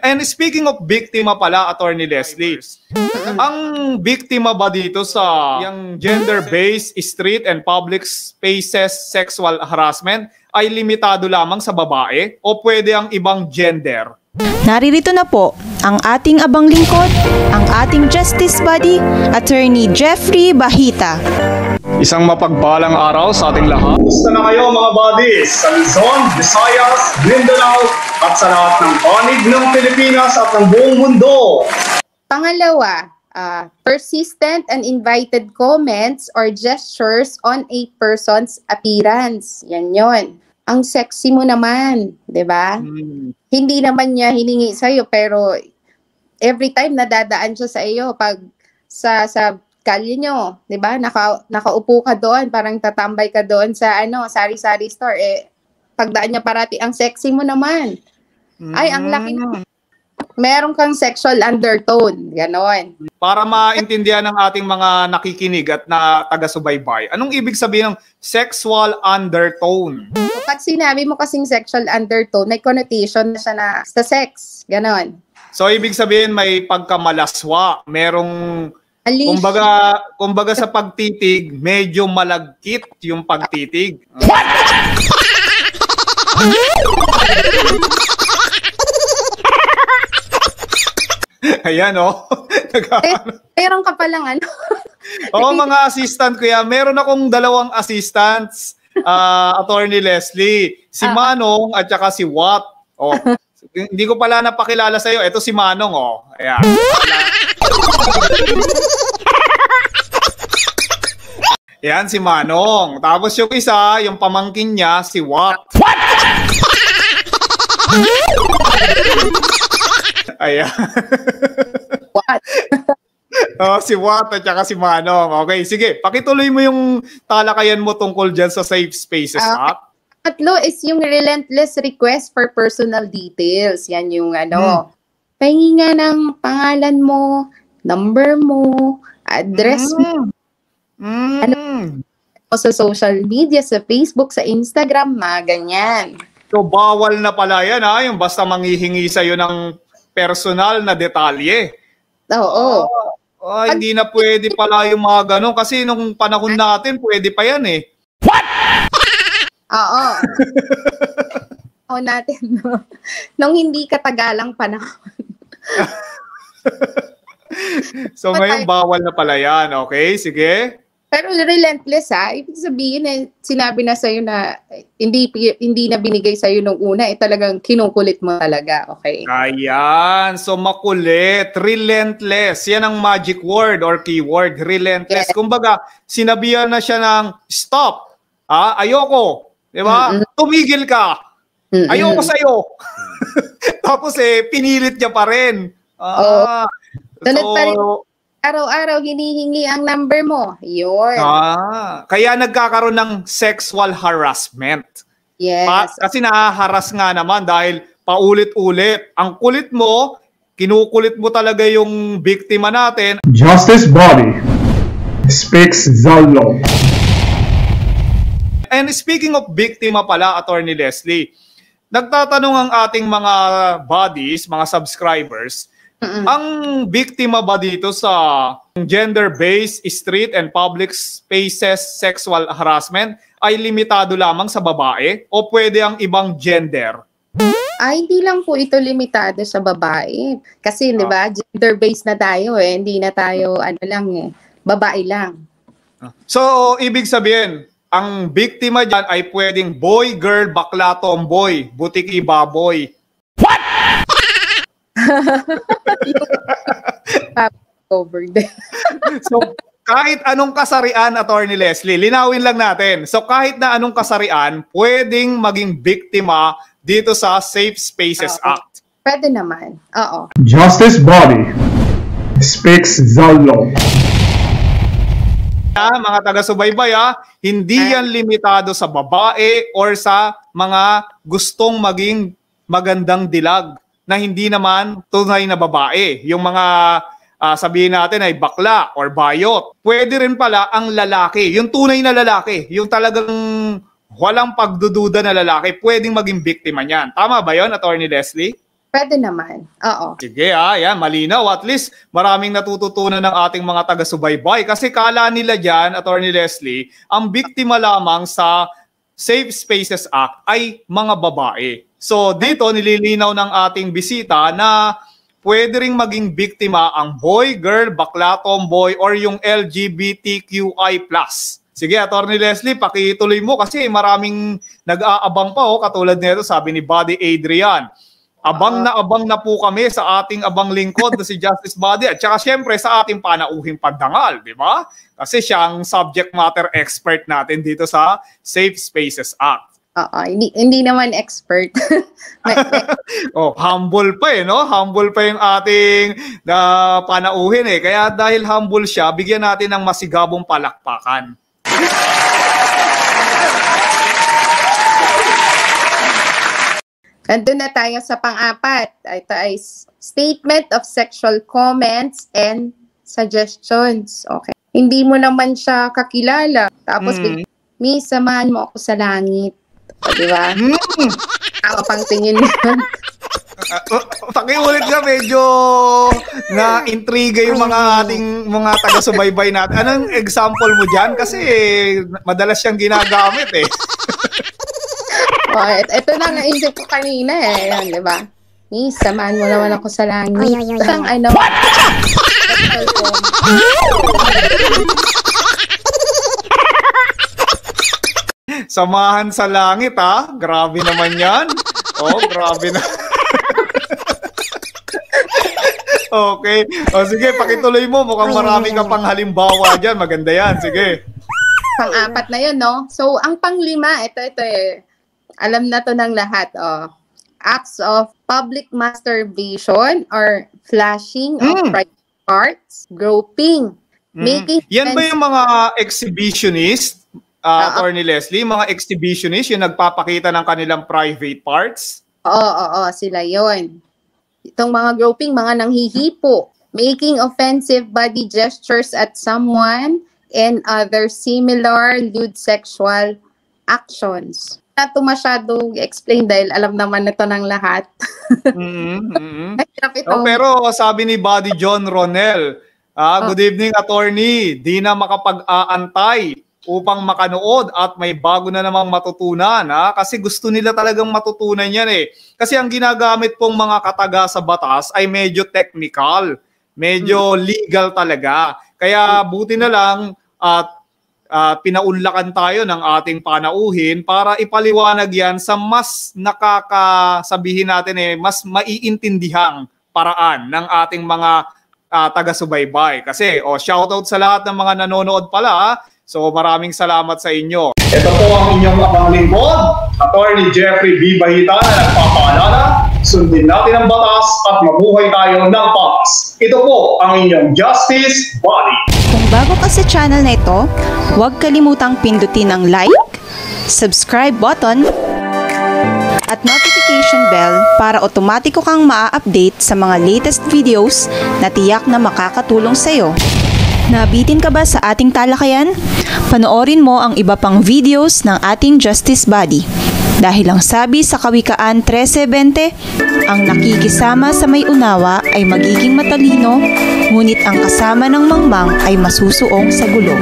And speaking of biktima pala, Attorney Leslie, ang biktima ba dito sa yung gender-based street and public spaces sexual harassment ay limitado lamang sa babae o pwede ang ibang gender? Naririto na po ang ating abang lingkod, ang ating justice buddy, Attorney Jeffrey Bahita. Isang mapagpalang araw sa ating lahat. Gusto na kayo mga buddies sa Luzon, Visayas, Mindanao at sa lahat ng panig ng Pilipinas at ng buong mundo. Pangalawa, uh, persistent and invited comments or gestures on a person's appearance. Yan yon. Ang sexy mo naman, 'di ba? Hmm. Hindi naman niya hiningi sa iyo pero every time nadadaan siya sa iyo pag sa sa kalye nyo, 'di ba? Naka, nakaupo ka doon, parang tatambay ka doon sa ano, sari-sari store eh pagdaan niya parati ang sexy mo naman. Ay, ang laki Hmm. Meron kang sexual undertone, ganon. Para maintindihan ng ating mga nakikinig at na taga-subaybay, anong ibig sabihin ng sexual undertone? Pag sinabi mo kasing sexual undertone, may connotation na siya na sa sex, ganon. So ibig sabihin may pagkamalaswa, merong Alish. kumbaga kumbaga sa pagtitig, medyo malagkit yung pagtitig. Ayan oh. Eh, meron ka palang ano. Oo, mga assistant ko yan. Meron akong dalawang assistants, ah, Attorney Leslie. Si Ah. Manong at saka si Watt. Oh, hindi ko pala napakilala sa'yo. Ito si Manong, oh. Ayan. Yan, si Manong. Tapos yung isa, yung pamangkin niya, si Watt. What? Ayan. What? Oh, si Watt at saka si Manong. Okay, sige. Pakituloy mo yung talakayan mo tungkol dyan sa Safe Spaces Ah, Act. Tatlo is yung relentless request for personal details. Yan yung Hmm. ano. Pahingi nga ng pangalan mo, number mo, address mo Mm. sa social media, sa Facebook, sa Instagram, mga ganyan. So, bawal na pala yan, ha? Yung basta manghihingi sa'yo ng personal na detalye. Oo. Ah, hindi na pwede pala yung mga ganun. Kasi nung panahon natin, pwede pa yan eh. Oo. Oo natin, no? Nung hindi katagalang panahon. So, ngayon, bawal na pala yan. Okay, sige. Pero relentless ha, ibig sabihin eh, sinabi na sa'yo na eh, hindi, hindi na binigay sa'yo nung una, eh talagang kinukulit mo talaga, okay? Ayan. So, makulit. Relentless. Yan ang magic word or keyword. Relentless. Yes. Kumbaga, sinabihan na siya ng stop. Ah, ayoko. Di ba? Mm-mm. Tumigil ka. Mm-mm. Ayoko sa'yo. Tapos eh, pinilit niya pa rin. Ah, Sunod pa rin. Araw-araw hinihingi ang number mo. Yun. ah, kaya nagkakaroon ng sexual harassment. Pa- yes. kasi nahaharas nga naman dahil paulit-ulit. Ang kulit mo, kinukulit mo talaga yung biktima natin. Justice Body speaks the law. And speaking of biktima pala, Attorney Leslie, nagtatanong ang ating mga bodies, mga subscribers, Mm-mm. ang biktima ba dito sa gender-based street and public spaces sexual harassment ay limitado lamang sa babae o pwede ang ibang gender? Ay, hindi lang po ito limitado sa babae. Kasi, di Ah. ba, gender-based na tayo eh. Hindi na tayo, ano lang eh, babae lang. So, ibig sabihin, ang biktima dyan ay pwedeng boy, girl, bakla, tomboy, butiki, baboy. Over there. So, kahit anong kasarian, Attorney Leslie, linawin lang natin. So, kahit na anong kasarian, pwedeng maging biktima dito sa Safe Spaces Oo. Act. Pwede naman. Oo. Justice Body speaks the law. Ah, mga taga-subaybay, ah, hindi yan limitado sa babae or sa mga gustong maging magandang dilag na hindi naman tunay na babae. Yung mga ah, sabihin natin ay bakla or bayot. Pwede rin pala ang lalaki, yung tunay na lalaki, yung talagang walang pagdududa na lalaki, pwedeng maging biktima niyan. Tama ba yon Attorney Leslie? Pwede naman. Oo. Sige ah, yan, malinaw. At least maraming natututunan ng ating mga taga-subaybay. Kasi kala nila dyan, Attorney Leslie, ang biktima lamang sa Safe Spaces Act ay mga babae. So dito nililinaw ng ating bisita na pwede ring maging biktima ang boy, girl, bakla, tomboy, or yung LGBTQI+. Sige, Attorney Leslie, pakituloy mo kasi maraming nag-aabang pa, oh, katulad nito, sabi ni Buddy Adrian. Abang na abang na po kami sa ating abang lingkod na si Justice Body at saka syempre sa ating panauhing pagdangal, di ba? Kasi siya ang subject matter expert natin dito sa Safe Spaces Act. Oo, hindi, hindi naman expert. May- may- Oh, humble pa eh, no? Humble pa yung ating na panauhin eh. Kaya dahil humble siya, bigyan natin ng masigabong palakpakan. Nandun na tayo sa pang-apat. Ito ay statement of sexual comments and suggestions. Okay. Hindi mo naman siya kakilala. Tapos, Mm. Miss, samahan mo ako sa langit. O, di ba? Hmm. Ako pang tingin. Uh, Pakiulit nga medyo na intriga yung mga ating mga taga-subaybay natin. Anong example mo diyan? Kasi madalas siyang ginagamit eh. o, et- ito na nga isip ko kanina eh. Yan, di ba? Miss, samahan mo naman ako sa langit. Isang ano, Samahan sa langit ha. Grabe naman 'yan. Oh, grabe na. okay. O sige, pakituloy mo. Mukhang marami ka pang halimbawa diyan. Maganda 'yan. Sige. pang-apat na yun, no? So, ang panglima, ito, ito eh. Alam na to ng lahat, oh. Acts of public masturbation or flashing of Mm. private parts, groping, Mm. making Yan ba yung mga exhibitionist, uh, Oo. Attorney Leslie? Mga exhibitionist yung nagpapakita ng kanilang private parts? Oo, oo, sila yon. Itong mga groping, mga nanghihipo, making offensive body gestures at someone, and other similar lewd sexual actions. Not to masyado explain dahil alam naman na to ng lahat. mm mm Mahirap ito. Oh, pero sabi ni Buddy John Ronel, ah, good evening attorney, di na makapag-aantay upang makanood at may bago na namang matutunan ha? kasi gusto nila talagang matutunan yan eh. Kasi ang ginagamit pong mga kataga sa batas ay medyo technical, medyo legal talaga. Kaya buti na lang at ah, pinaunlakan tayo ng ating panauhin para ipaliwanag yan sa mas nakakasabihin natin eh, mas maiintindihang paraan ng ating mga ah, taga-subaybay. Kasi, oh, shoutout sa lahat ng mga nanonood pala. So, maraming salamat sa inyo. Ito po ang inyong abang lingkod, Attorney Jeffrey B. Bahita na nagpapaalala, sundin natin ang batas at mabuhay tayo ng patas. Ito po ang inyong Justice Body. Kung bago ka sa channel na ito, huwag kalimutang pindutin ang like, subscribe button, at notification bell para otomatiko kang maa-update sa mga latest videos na tiyak na makakatulong sa iyo. Nabitin ka ba sa ating talakayan? Panoorin mo ang iba pang videos ng ating Justice Body. Dahil ang sabi sa Kawikaan 13.20, ang nakikisama sa may unawa ay magiging matalino, ngunit ang kasama ng mangmang ay masusuong sa gulo.